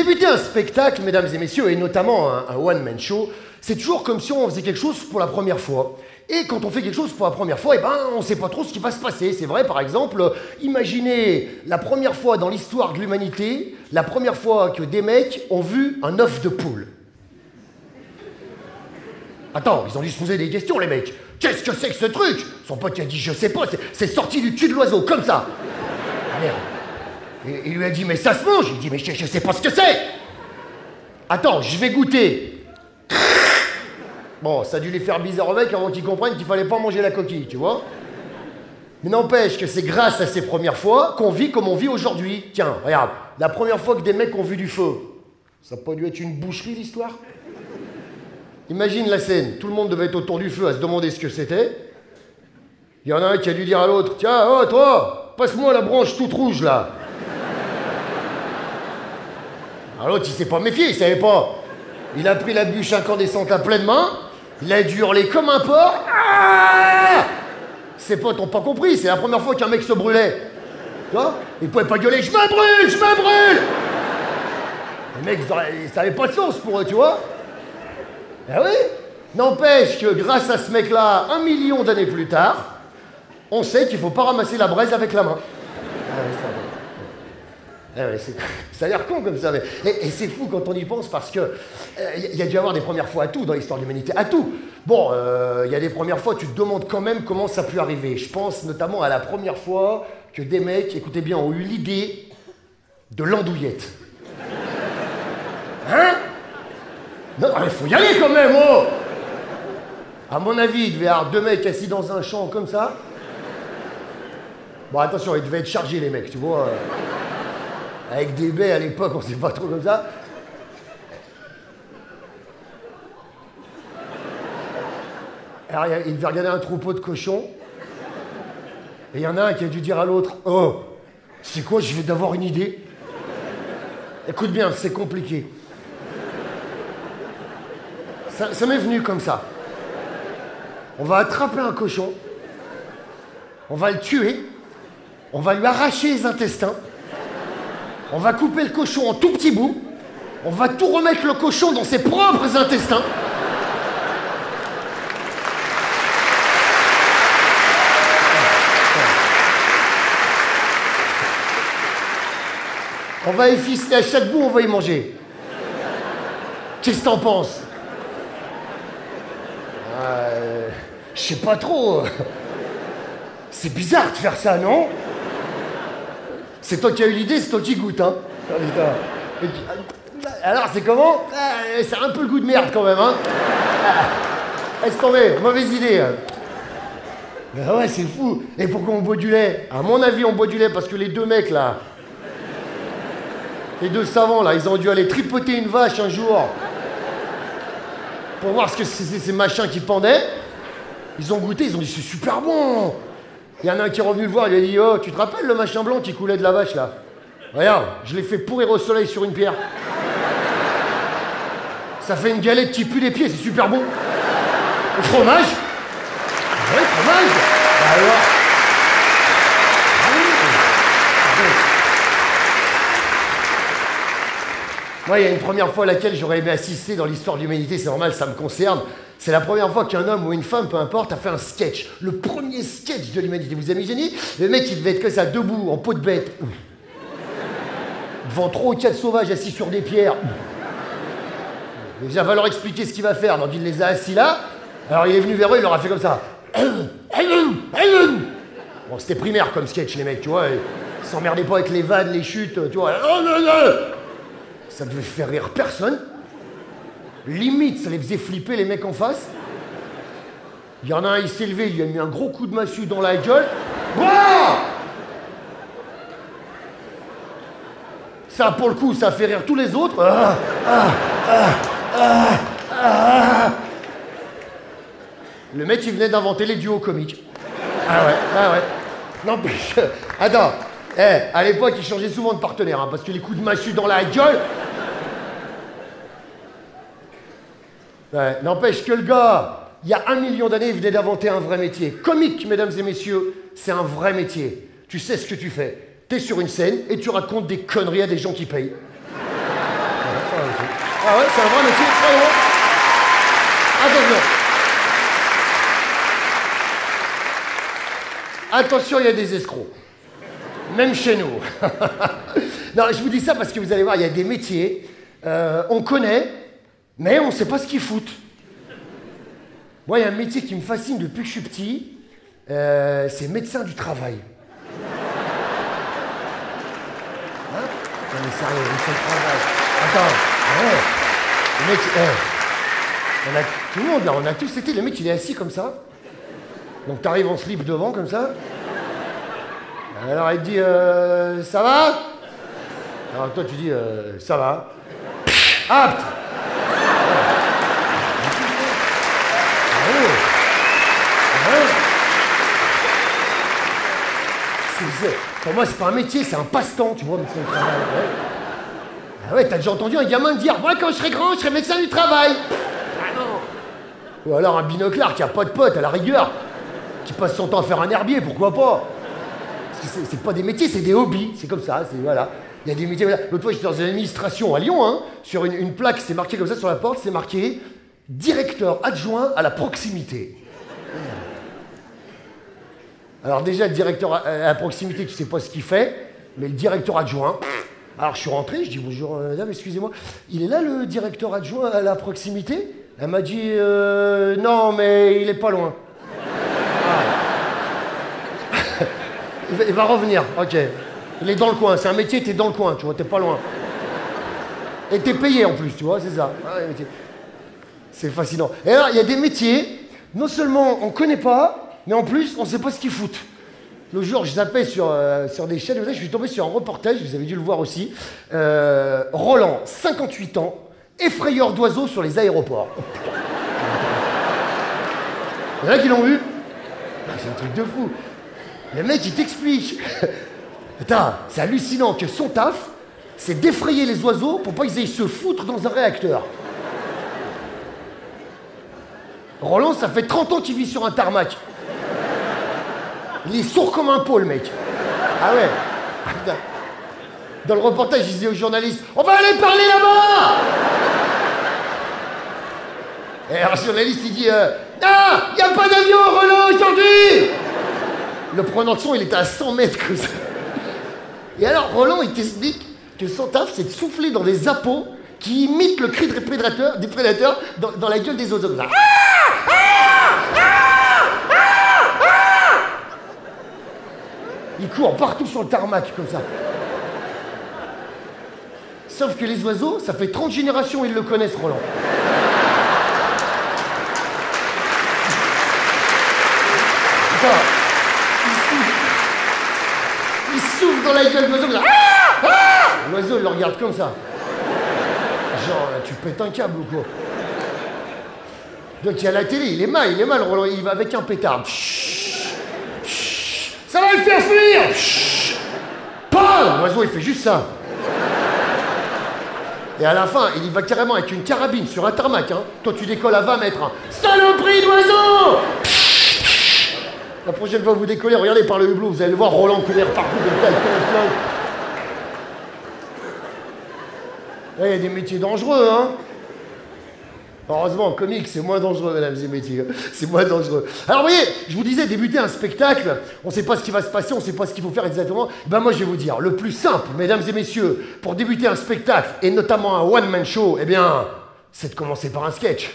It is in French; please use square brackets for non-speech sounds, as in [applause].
Débuter un spectacle, mesdames et messieurs, et notamment un, one-man show, c'est toujours comme si on faisait quelque chose pour la première fois. Et quand on fait quelque chose pour la première fois, eh ben, on ne sait pas trop ce qui va se passer. C'est vrai, par exemple, imaginez la première fois dans l'histoire de l'humanité, la première fois que des mecs ont vu un œuf de poule. Attends, ils ont dû se poser des questions, les mecs. Qu'est-ce que c'est que ce truc? Son pote a dit, je sais pas, c'est- c'est sorti du cul de l'oiseau, comme ça. Ah, merde. Et il lui a dit, mais ça se mange Il dit, mais je, sais pas ce que c'est Attends, je vais goûter. Bon, ça a dû les faire bizarre au avant qu'ils comprennent qu'il fallait pas manger la coquille, tu vois Mais n'empêche que c'est grâce à ces premières fois qu'on vit comme on vit aujourd'hui. Tiens, regarde, la première fois que des mecs ont vu du feu, ça n'a pas dû être une boucherie l'histoire Imagine la scène, tout le monde devait être autour du feu à se demander ce que c'était. Il y en a un qui a dû dire à l'autre Tiens, oh toi, passe-moi la branche toute rouge là. Alors l'autre, il s'est pas méfié, il savait pas. Il a pris la bûche incandescente à pleine main, il a dû hurler comme un porc. Ah Ses potes n'ont pas compris, c'est la première fois qu'un mec se brûlait. Tu vois Il pouvait pas gueuler Je me brûle, je me brûle ils auraient- ça avait pas de sens pour eux, tu vois Ah oui N'empêche que grâce à ce mec-là, un million d'années plus tard, on sait qu'il faut pas ramasser la braise avec la main. Ah oui, ça va. Ah [laughs] ça a l'air con comme ça, mais. Et, c'est fou quand on y pense parce que. Il y a dû avoir des premières fois à tout dans l'histoire de l'humanité, à tout. Bon, il y a des premières fois, tu te demandes quand même comment ça a pu arriver. Je pense notamment à la première fois que des mecs, écoutez bien, ont eu l'idée de l'andouillette. Hein? Non, il faut y aller quand même, oh À mon avis, il devait y avoir deux mecs assis dans un champ comme ça. Bon, attention, ils devaient être chargés, les mecs, tu vois. Avec des baies à l'époque, on sait pas trop comme ça. Alors, il devait regarder un troupeau de cochons. Et il y en a un qui a dû dire à l'autre Oh, c'est quoi, je vais d'avoir une idée. Écoute bien, c'est compliqué. Ça, ça m'est venu comme ça. On va attraper un cochon, on va le tuer, on va lui arracher les intestins, on va couper le cochon en tout petits bouts, on va tout remettre le cochon dans ses propres intestins. On va efficer à chaque bout, on va y manger. Qu'est-ce que t'en penses? Euh, Je sais pas trop. C'est bizarre de faire ça, non? C'est toi qui as eu l'idée, c'est toi qui goûte, hein Ah, ah, Alors, c'est comment? Ah, C'est un peu le goût de merde quand même, hein Ah, Laisse tomber, mauvaise idée. Ben ouais, c'est fou. Et pourquoi on boit du lait? À mon avis, on boit du lait parce que les deux mecs là, les deux savants là, ils ont dû aller tripoter une vache un jour pour voir ce que c'est ces machins qui pendaient. Ils ont goûté, ils ont dit c'est super bon. Il y en a un qui est revenu le voir, il a dit oh tu te rappelles le machin blanc qui coulait de la vache là Regarde, je l'ai fait pourrir au soleil sur une pierre. Ça fait une galette qui pue les pieds, c'est super bon. Au fromage fromage Bah alors Ah oui. Moi, il y a une première fois à laquelle j'aurais aimé assister dans l'histoire de l'humanité, c'est normal, ça me concerne. C'est la première fois qu'un homme ou une femme, peu importe, a fait un sketch. Le premier sketch de l'humanité. Vous imaginez Le mec, il devait être que ça, debout, en peau de bête. Devant ou quatre sauvages assis sur des pierres. Déjà, va leur expliquer ce qu'il va faire. Donc, il les a assis là. Alors, il est venu vers eux, il leur a fait comme ça. Bon, c'était primaire comme sketch, les mecs, tu vois. Ils s'emmerdaient pas avec les vannes, les chutes, tu vois. Ça devait faire rire personne. Limite, ça les faisait flipper les mecs en face. Il y en a un, il s'est levé, il lui a mis un gros coup de massue dans la gueule. Ça, pour le coup, ça fait rire tous les autres. Ah, ah, ah. Le mec, il venait d'inventer les duos comiques. Ah ouais, ah ouais. Non, je- Attends. Eh, à l'époque, il changeait souvent de partenaire, hein, parce que les coups de massue dans la gueule. N'empêche que le gars, il y a un million d'années, il venait d'inventer un vrai métier. Comique, mesdames et messieurs, c'est un vrai métier. Tu sais ce que tu fais. T'es sur une scène et tu racontes des conneries à des gens qui payent. [laughs] Ah ouais, c'est un vrai métier. Attention. Attention, il y a des escrocs. Même chez nous. [laughs] non, je vous dis ça parce que vous allez voir, il y a des métiers, euh, on connaît, mais on ne sait pas ce qu'ils foutent. Moi, il y a un métier qui me fascine depuis que je suis petit, euh, c'est médecin du travail. Hein Non mais sérieux, médecin du travail. Attends, ouais. Le mec, eh, tout le monde là, on a tous été, le mec il est assis comme ça. Donc t'arrives en slip devant comme ça. Alors il te dit euh, ça va? Alors toi tu dis euh, ça va. Ah putain Ah ouais. Ah Pour moi, c'est pas un métier, c'est un passe-temps, tu vois, médecin travail. ouais. Ah ouais, t'as déjà entendu un gamin dire Moi, quand je serai grand, je serai médecin du travail. Ah non Ou alors un binoclard qui a pas de pote, à la rigueur, qui passe son temps à faire un herbier, pourquoi pas? C'est- pas des métiers, c'est des hobbies, c'est comme ça, c'est voilà. Il y a des métiers. L'autre fois, j'étais dans une administration à Lyon, hein, sur une, une plaque, c'est marqué comme ça sur la porte, c'est marqué directeur adjoint à la proximité. Alors déjà, le directeur à à proximité, tu sais pas ce qu'il fait, mais le directeur adjoint. Alors je suis rentré, je dis bonjour euh, madame, excusez-moi, il est là le directeur adjoint à la proximité? Elle m'a dit euh, non, mais il est pas loin. Ah. [laughs] il, va, revenir, ok. Il est dans le coin, c'est un métier, t'es dans le coin, tu vois, t'es pas loin. Et t'es payé en plus, tu vois, c'est ça. Ah. C'est fascinant. Et alors, il y a des métiers, non seulement on connaît pas, mais en plus, on ne sait pas ce qu'ils foutent. Le jour, je zappais sur, euh, sur des chaînes, je suis tombé sur un reportage, vous avez dû le voir aussi. Euh, Roland, 58 ans, effrayeur d'oiseaux sur les aéroports. Oh, putain. Il a qui l'ont vu Ah, C'est un truc de fou. Le mec, il t'explique. [laughs] Attends, c'est hallucinant que son taf, c'est d'effrayer les oiseaux pour pas qu'ils aillent se foutre dans un réacteur. Roland, ça fait 30 ans qu'il vit sur un tarmac. Il est sourd comme un pot, le mec. Ah ouais. Dans le reportage, il disait aux journalistes On va aller parler là-bas Et alors, le journaliste, il dit euh, Ah, il n'y a pas d'avion, Roland, aujourd'hui Le prenant de son, il était à 100 mètres comme ça. Et alors, Roland, il t'explique que son taf, c'est de souffler dans des appos qui imitent le cri des prédateurs, dans, la gueule des oiseaux. Il court partout sur le tarmac comme ça. Sauf que les oiseaux, ça fait 30 générations ils le connaissent, Roland. Il souffle. Dans la gueule de l'oiseau. Ah Ah L'oiseau, il le regarde comme ça. Genre, tu pètes un câble ou quoi Donc il y a la télé, il est mal, il est mal, Roland, il va avec un pétard. Ça va le faire fuir Chut. Pas L'oiseau, il fait juste ça. Et à la fin, il y va carrément avec une carabine sur un tarmac. Hein. Toi, tu décolles à 20 mètres. Hein. Saloperie d'oiseau La prochaine fois vous décollez, regardez par le hublot, vous allez le voir Roland courir partout comme ça. Là, il y a des métiers dangereux, hein Heureusement, en comique, c'est moins dangereux, mesdames et messieurs. C'est moins dangereux. Alors, vous voyez, je vous disais, débuter un spectacle, on ne sait pas ce qui va se passer, on ne sait pas ce qu'il faut faire exactement. Eh ben, moi, je vais vous dire, le plus simple, mesdames et messieurs, pour débuter un spectacle, et notamment un one-man show, eh bien, c'est de commencer par un sketch.